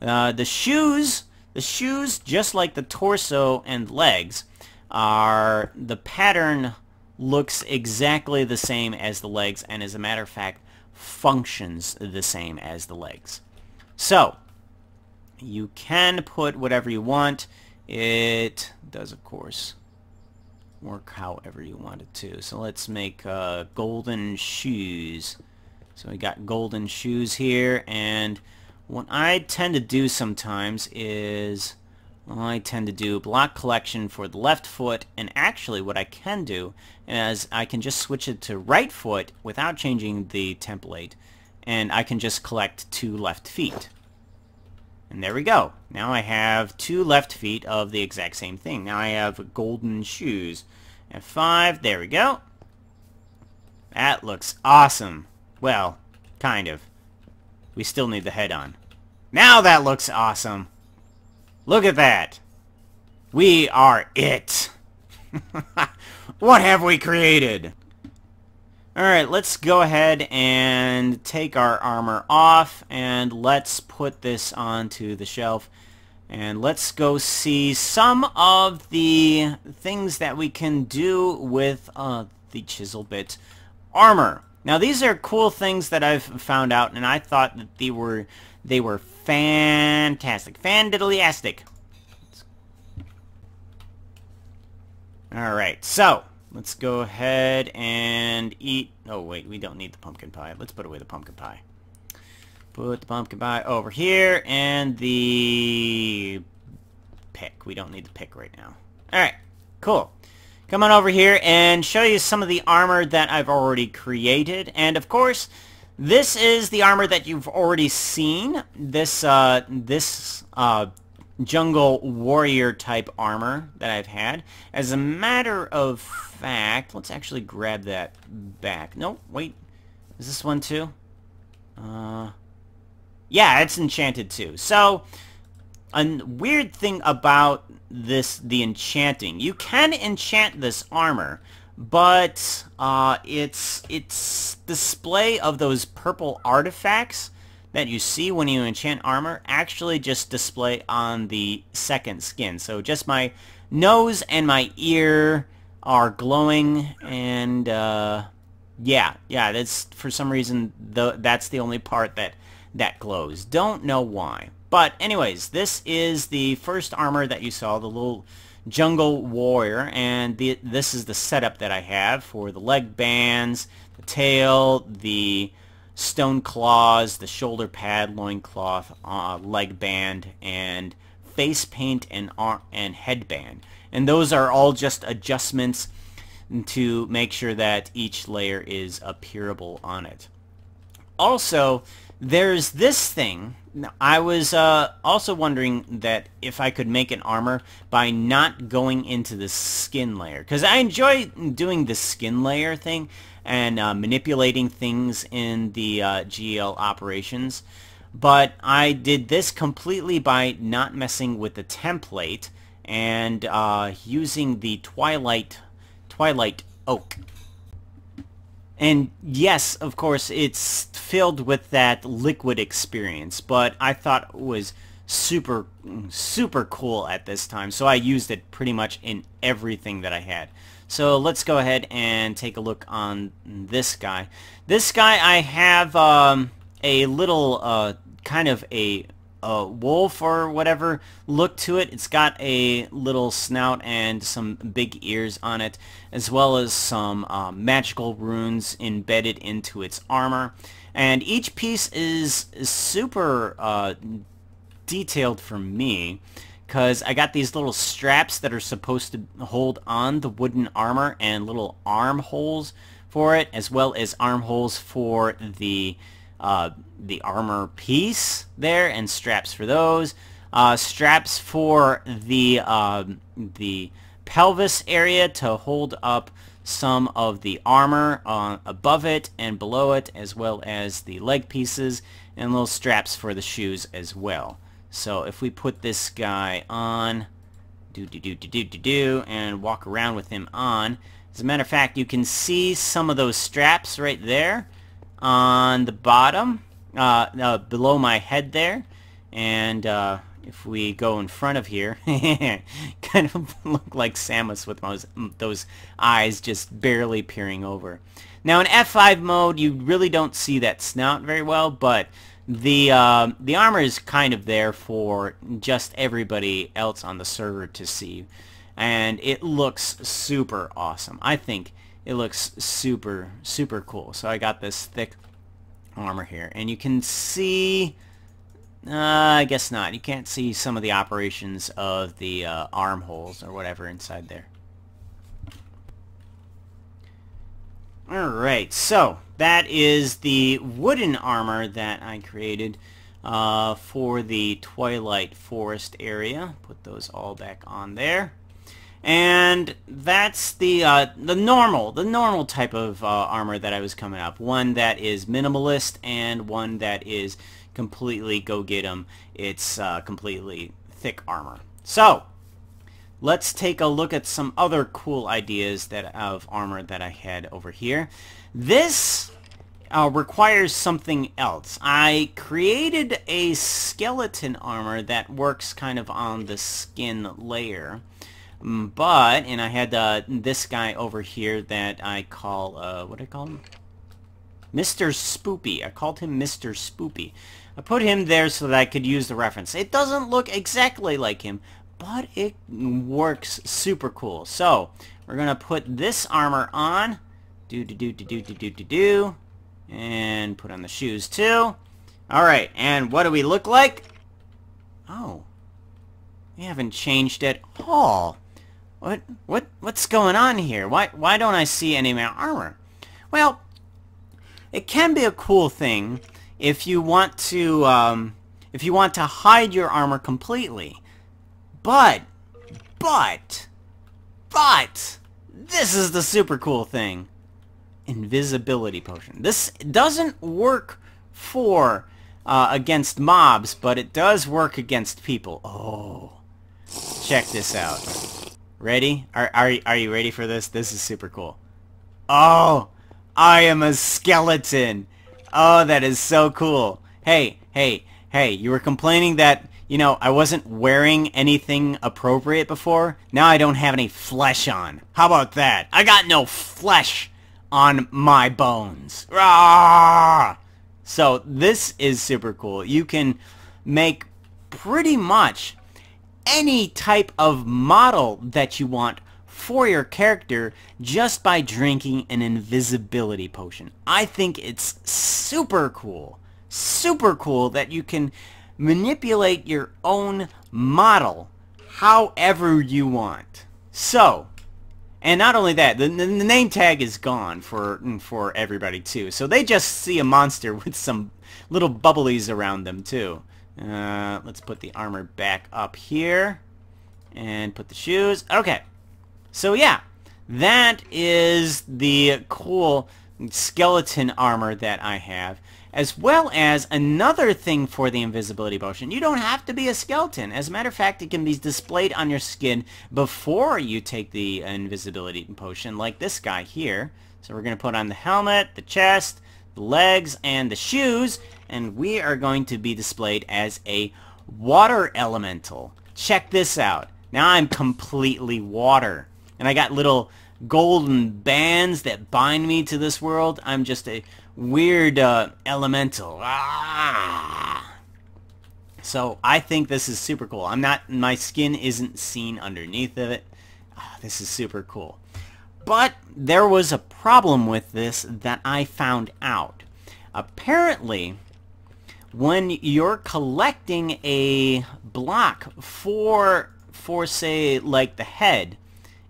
Uh, the shoes, the shoes, just like the torso and legs, are the pattern looks exactly the same as the legs and as a matter of fact functions the same as the legs. So you can put whatever you want It does, of course, work however you want it to. So let's make uh, golden shoes. So we got golden shoes here, and what I tend to do sometimes is I tend to do block collection for the left foot, and actually what I can do is I can just switch it to right foot without changing the template, and I can just collect two left feet. And there we go. Now I have two left feet of the exact same thing. Now I have golden shoes. F5, there we go. That looks awesome. Well, kind of. We still need the head on. Now that looks awesome. Look at that. We are it. what have we created? Alright, let's go ahead and take our armor off and let's put this onto the shelf. And let's go see some of the things that we can do with uh, the chisel bit armor. Now these are cool things that I've found out and I thought that they were they were fantastic. Fandiddlyastic. Alright, so let's go ahead and eat... Oh, wait, we don't need the pumpkin pie. Let's put away the pumpkin pie. Put the pumpkin pie over here, and the pick. We don't need the pick right now. Alright, cool. Come on over here and show you some of the armor that I've already created. And, of course, this is the armor that you've already seen. This, uh, this, uh, jungle warrior type armor that I've had. As a matter of fact, let's actually grab that back. No, wait. Is this one too? Uh, yeah, it's enchanted too. So, a weird thing about this, the enchanting. You can enchant this armor, but uh, its its display of those purple artifacts that you see when you enchant armor actually just display on the second skin. So just my nose and my ear are glowing and uh, yeah, yeah, that's for some reason the, that's the only part that that glows. Don't know why. But anyways, this is the first armor that you saw, the little jungle warrior, and the, this is the setup that I have for the leg bands, the tail, the stone claws, the shoulder pad, loincloth, uh, leg band, and face paint and and headband. And those are all just adjustments to make sure that each layer is appearable on it. Also, there's this thing. I was uh, also wondering that if I could make an armor by not going into the skin layer. Because I enjoy doing the skin layer thing and uh, manipulating things in the uh, GL operations. But I did this completely by not messing with the template and uh, using the Twilight Twilight Oak. And yes, of course, it's filled with that liquid experience, but I thought it was super, super cool at this time, so I used it pretty much in everything that I had. So let's go ahead and take a look on this guy. This guy I have um, a little uh, kind of a, a, wolf or whatever look to it. It's got a little snout and some big ears on it as well as some uh, magical runes embedded into its armor. And each piece is, super uh, detailed for me because I got these little straps that are supposed to hold on the wooden armor and little armholes for it, as well as armholes for the uh, the armor piece there, and straps for those. Uh, straps for the uh, the pelvis area to hold up some of the armor uh, above it and below it, as well as the leg pieces, and little straps for the shoes as well. So if we put this guy on, do do do do do do do, and walk around with him on, as a matter of fact, you can see some of those straps right there on the bottom, uh, uh, below my head there, and uh, if we go in front of here, kind of look like Samus with those, those eyes just barely peering over. Now in F5 mode, you really don't see that snout very well, but the uh, the armor is kind of there for just everybody else on the server to see, and it looks super awesome. I think it looks super super cool. So I got this thick armor here, and you can see. Uh, I guess not. You can't see some of the operations of the uh, armholes or whatever inside there. Alright, so that is the wooden armor that I created uh, for the Twilight Forest area. Put those all back on there. And that's the uh, the normal, the normal type of uh, armor that I was coming up. One that is minimalist and one that is completely go get 'em. It's uh, completely thick armor. So, let's take a look at some other cool ideas that of armor that I had over here. This uh, requires something else. I created a skeleton armor that works kind of on the skin layer. Mm, but, and I had uh, this guy over here that I call, uh, what do I call him? Mr. Spoopy. I called him Mr. Spoopy. I put him there so that I could use the reference. It doesn't look exactly like him, but it works super cool. So we're gonna put this armor on, do do do do do do do do do, and put on the shoes too. All right, and what do we look like? Oh, we haven't changed at all. What what what's going on here? Why why don't I see any of my armor? Well, it can be a cool thing if you want to um, if you want to hide your armor completely. But, but, but, this is the super cool thing. Invisibility potion. This doesn't work for uh, against mobs, but it does work against people. Oh, check this out. Ready? Are, are, are you ready for this? This is super cool. Oh, I am a skeleton. Oh, that is so cool. Hey, hey, hey, you were complaining that you know, I wasn't wearing anything appropriate before. Now I don't have any flesh on. How about that? I got no flesh on my bones. So this is super cool. You can make pretty much any type of model that you want for your character just by drinking an invisibility potion. I think it's super cool. Super cool that you can manipulate your own model however you want. So, and not only that, the, the, name tag is gone for mm, for everybody too. So they just see a monster with some little bubblies around them too. Uh, let's put the armor back up here and put the shoes. Okay. So yeah, that is the cool skeleton armor that I have as well as another thing for the invisibility potion. You don't have to be a skeleton. As a matter of fact, it can be displayed on your skin before you take the invisibility potion, like this guy here. So we're going to put on the helmet, the chest, the legs, and the shoes, and we are going to be displayed as a water elemental. Check this out. Now I'm completely water. And I got little golden bands that bind me to this world. I'm just a weird uh, elemental. Ah! So I think this is super cool. I'm not, my skin isn't seen underneath of it. Ah, this is super cool. But there was a problem with this that I found out. Apparently, when you're collecting a block for, for say, like the head,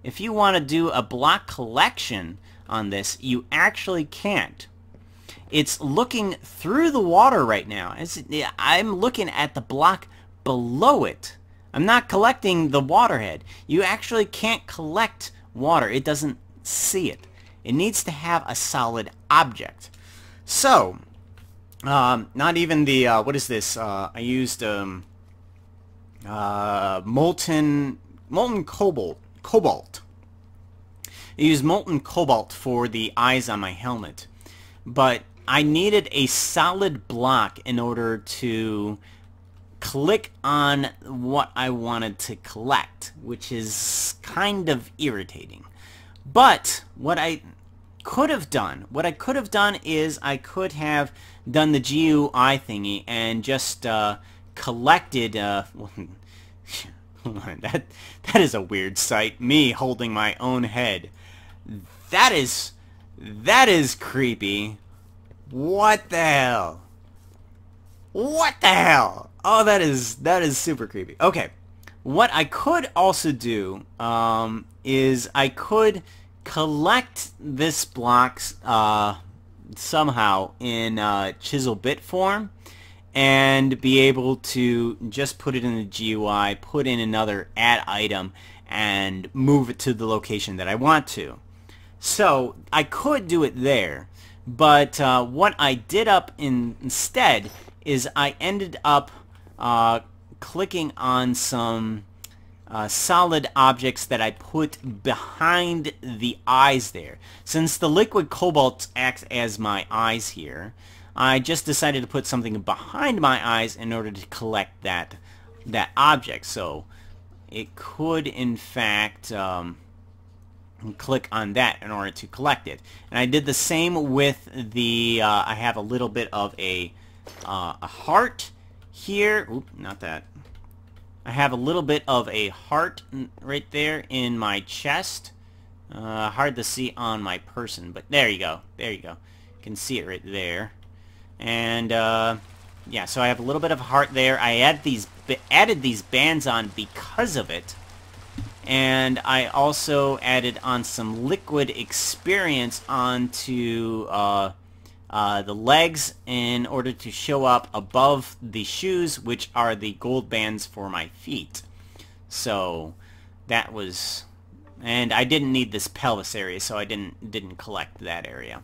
if you want to do a block collection on this, you actually can't. It's looking through the water right now. I'm looking at the block below it. I'm not collecting the waterhead. You actually can't collect water. It doesn't see it. It needs to have a solid object. So, um, not even the, uh, what is this? Uh, I used um, uh, molten, molten cobalt. Cobalt. I used molten cobalt for the eyes on my helmet. But I needed a solid block in order to click on what I wanted to collect, which is kind of irritating. But what I could have done, what I could have done is I could have done the GUI thingy and just uh, collected, uh, that, that is a weird sight, me holding my own head. That is, that is creepy. What the hell? What the hell? Oh, that is, that is super creepy. Okay, what I could also do um, is I could collect this block uh, somehow in uh, chisel bit form and be able to just put it in the GUI, put in another add item, and move it to the location that I want to. So I could do it there, but uh, what I did up in, instead is I ended up uh, clicking on some uh, solid objects that I put behind the eyes there. Since the liquid cobalt acts as my eyes here, I just decided to put something behind my eyes in order to collect that that object. So it could, in fact, um, click on that in order to collect it. And I did the same with the, uh, I have a little bit of a, uh, a heart here. Oop, not that. I have a little bit of a heart right there in my chest. Uh, hard to see on my person, but there you go. There you go. You can see it right there. And, uh, yeah, so I have a little bit of heart there. I add these added these bands on because of it. And I also added on some liquid experience onto uh, uh, the legs in order to show up above the shoes, which are the gold bands for my feet. So that was, and I didn't need this pelvis area, so I didn't didn't collect that area.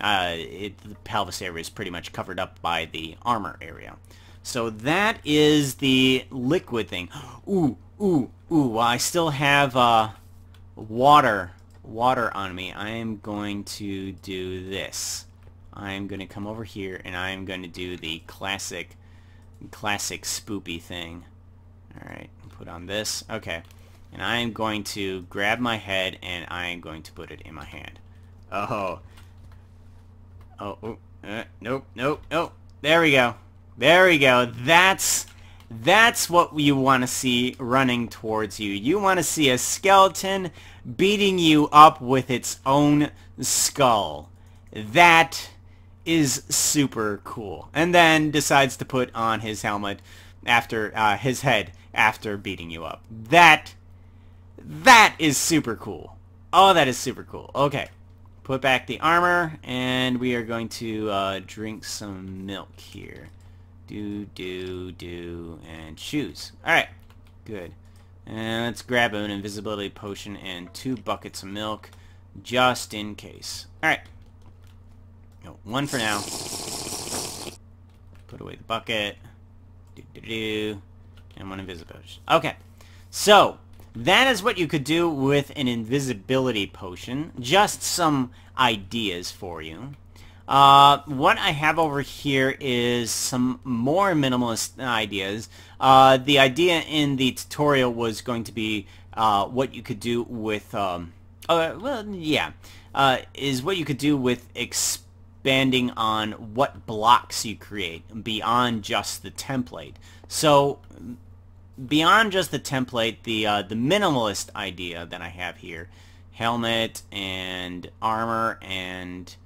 Uh, it, the pelvis area is pretty much covered up by the armor area. So that is the liquid thing. Ooh, ooh, ooh. I still have uh, water water on me. I am going to do this. I'm going to come over here and I'm going to do the classic classic spoopy thing. Alright, put on this. Okay. And I am going to grab my head and I am going to put it in my hand. Oh. Oh, oh uh, nope, nope, nope. There we go. There we go. That's that's what you want to see running towards you. You want to see a skeleton beating you up with its own skull. That is super cool. And then decides to put on his helmet after uh, his head after beating you up. That that is super cool. Oh, that is super cool. Okay. Put back the armor, and we are going to uh, drink some milk here. Do, do, do, and choose. Alright, good. And let's grab an invisibility potion and two buckets of milk, just in case. Alright. No, one for now. Put away the bucket. Do, do, do. And one invisibility. Okay. So, that is what you could do with an invisibility potion. Just some ideas for you. Uh, what I have over here is some more minimalist ideas. Uh, the idea in the tutorial was going to be uh, what you could do with, um, uh, well, yeah, uh, is what you could do with expanding on what blocks you create beyond just the template. So beyond just the template, the uh, the minimalist idea that I have here, helmet and armor and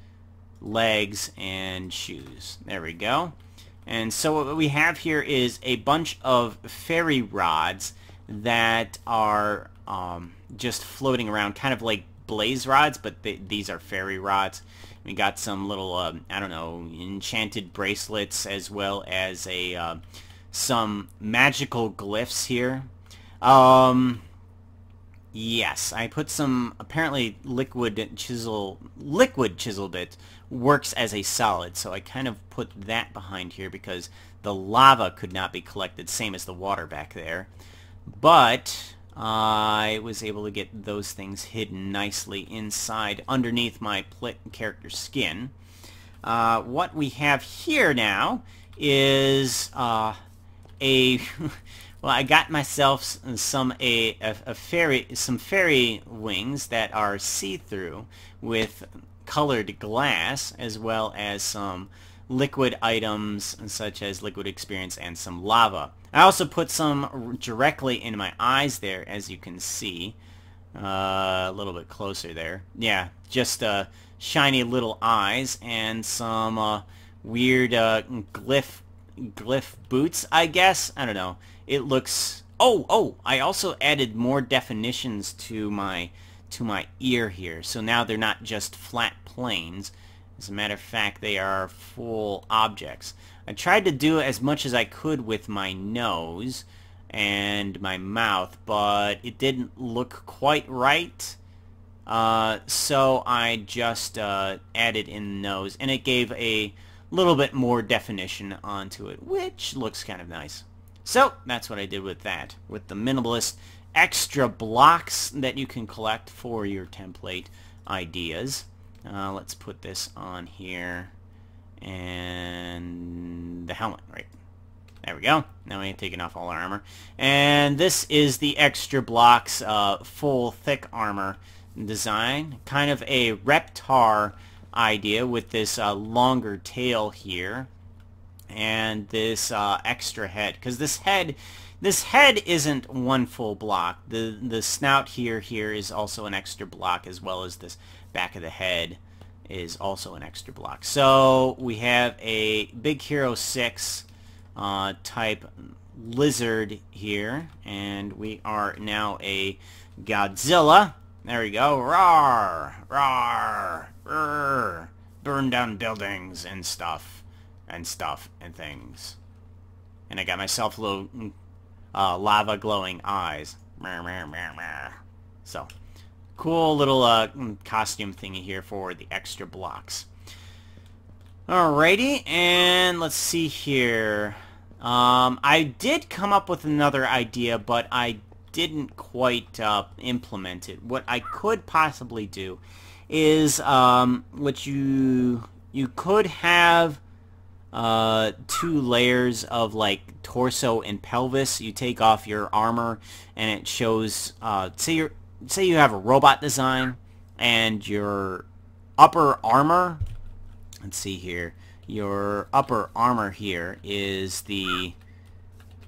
legs and shoes. There we go. And so what we have here is a bunch of fairy rods that are um, just floating around, kind of like blaze rods, but they, these are fairy rods. We got some little, uh, I don't know, enchanted bracelets as well as a uh, some magical glyphs here. Um, yes, I put some apparently liquid chisel, liquid chisel bit works as a solid, so I kind of put that behind here because the lava could not be collected, same as the water back there. But I was able to get those things hidden nicely inside underneath my character skin. Uh, what we have here now is uh, a well I got myself some a, a, a, fairy some fairy wings that are see-through with colored glass as well as some liquid items such as liquid experience and some lava. I also put some directly in my eyes there as you can see. Uh, a little bit closer there. Yeah, just uh, shiny little eyes and some uh, weird uh, glyph glyph boots, I guess. I don't know. It looks... Oh, oh! I also added more definitions to my to my ear here. So now they're not just flat planes. As a matter of fact, they are full objects. I tried to do as much as I could with my nose and my mouth, but it didn't look quite right. Uh, so I just uh, added in the nose, and it gave a little bit more definition onto it, which looks kind of nice. So that's what I did with that, with the minimalist extra blocks that you can collect for your template ideas. Uh, let's put this on here. And the helmet, right. There we go. Now we have taken off all our armor. And this is the extra blocks uh, full thick armor design. Kind of a Reptar idea with this uh, longer tail here. And this uh, extra head. Because this head this head isn't one full block. The the snout here here is also an extra block as well as this back of the head is also an extra block. So we have a Big Hero 6 uh, type lizard here and we are now a Godzilla. There we go. Roar! Roar! Roar! Burn down buildings and stuff. And stuff and things. And I got myself little uh, lava glowing eyes. So, cool little uh, mm, costume thingy here for the extra blocks. Alrighty, and let's see here. Um, I did come up with another idea, but I didn't quite uh, implement it. What I could possibly do is um, what you you could have uh, two layers of like torso and pelvis. You take off your armor and it shows, uh, say, you say you have a robot design and your upper armor, let's see here, your upper armor here is the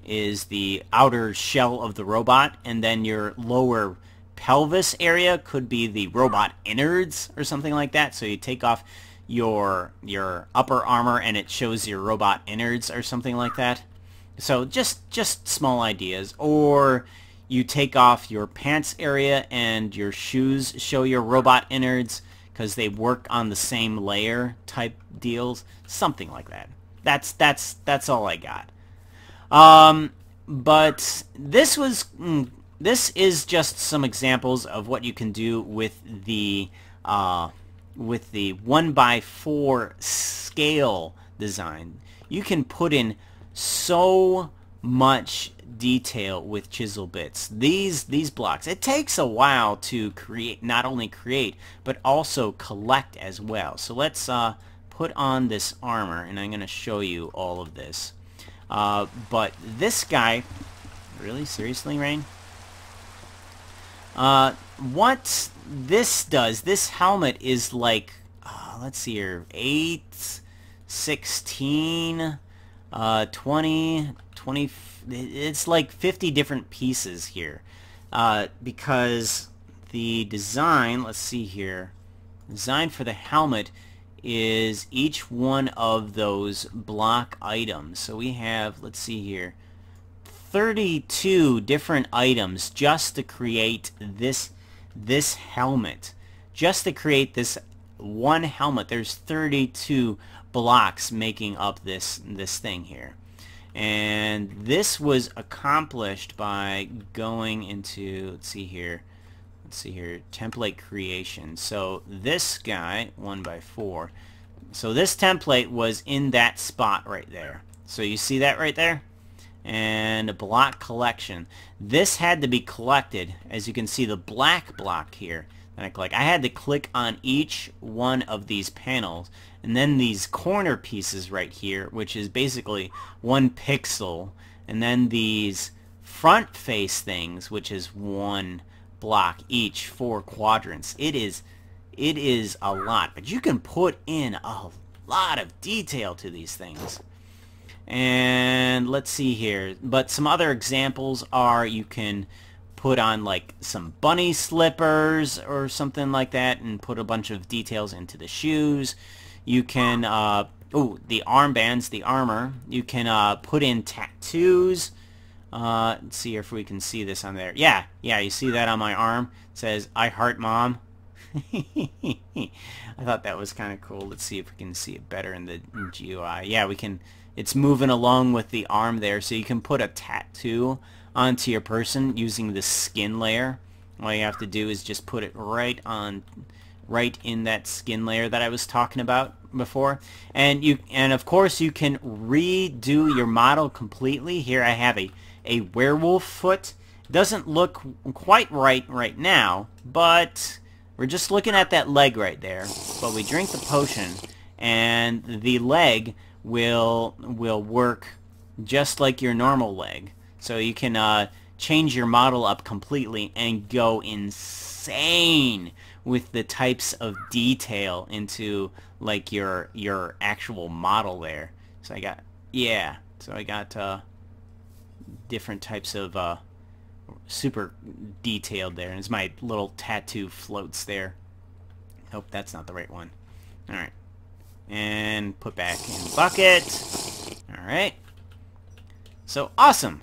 is the outer shell of the robot and then your lower pelvis area could be the robot innards or something like that. So you take off your your upper armor and it shows your robot innards or something like that. So just just small ideas. Or you take off your pants area and your shoes show your robot innards because they work on the same layer type deals. Something like that. That's that's that's all I got. Um, but this was mm, this is just some examples of what you can do with the uh, with the 1 by 4 scale design, you can put in so much detail with chisel bits. These these blocks. It takes a while to create, not only create, but also collect as well. So let's uh, put on this armor, and I'm going to show you all of this. Uh, but this guy, really? Seriously, Rain? Uh, what this does, this helmet is like, uh, let's see here, 8, 16, uh, 20, 20, it's like 50 different pieces here. Uh, because the design, let's see here, design for the helmet is each one of those block items. So we have, let's see here, 32 different items just to create this this helmet. Just to create this one helmet, there's 32 blocks making up this this thing here. And this was accomplished by going into, let's see here, let's see here, template creation. So this guy, 1 by 4 so this template was in that spot right there. So you see that right there? and a block collection. This had to be collected, as you can see the black block here that I click. I had to click on each one of these panels and then these corner pieces right here which is basically one pixel and then these front face things which is one block each four quadrants. It is It is a lot, but you can put in a lot of detail to these things. And let's see here. But some other examples are you can put on like some bunny slippers or something like that and put a bunch of details into the shoes. You can, uh, oh, the armbands, the armor. You can uh, put in tattoos. Uh, let's see if we can see this on there. Yeah, yeah, you see that on my arm? It says, I heart mom. I thought that was kind of cool. Let's see if we can see it better in the GUI. Yeah, we can. It's moving along with the arm there, so you can put a tattoo onto your person using the skin layer. All you have to do is just put it right on right in that skin layer that I was talking about before. And you and of course you can redo your model completely. Here I have a a werewolf foot. Doesn't look quite right right now, but we're just looking at that leg right there. But we drink the potion and the leg will will work just like your normal leg. So you can uh, change your model up completely and go insane with the types of detail into like your your actual model there. So I got yeah. So I got uh, different types of uh, super detailed there. And it's my little tattoo floats there. Hope that's not the right one. All right. And put back in bucket. All right. So awesome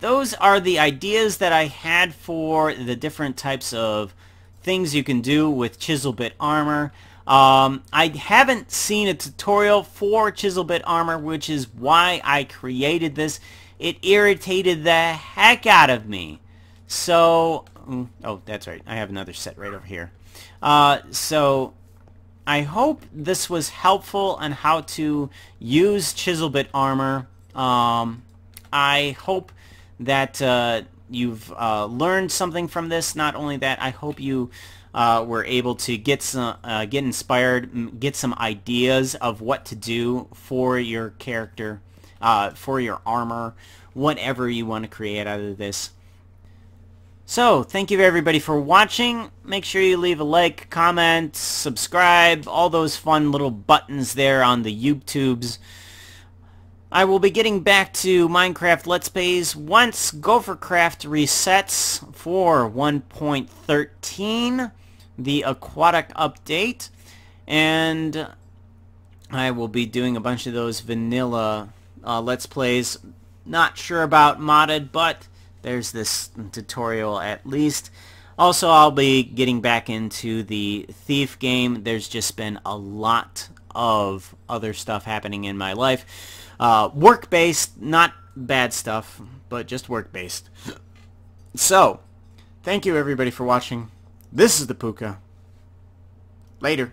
those are the ideas that I had for the different types of things you can do with Chiselbit Armor. Um, I haven't seen a tutorial for Chiselbit Armor, which is why I created this. It irritated the heck out of me. So, mm, oh, that's right. I have another set right over here. Uh, so, I hope this was helpful on how to use Chiselbit Armor. Um, I hope that uh, you've uh, learned something from this. Not only that, I hope you uh, were able to get some, uh, get inspired, get some ideas of what to do for your character, uh, for your armor, whatever you want to create out of this. So, thank you everybody for watching. Make sure you leave a like, comment, subscribe, all those fun little buttons there on the YouTubes. I will be getting back to Minecraft Let's Plays once Gophercraft resets for 1.13, the aquatic update, and I will be doing a bunch of those vanilla uh, Let's Plays. Not sure about modded, but there's this tutorial at least. Also, I'll be getting back into the Thief game. There's just been a lot of other stuff happening in my life. Uh, work-based, not bad stuff, but just work-based. So, thank you everybody for watching. This is the Pooka. Later.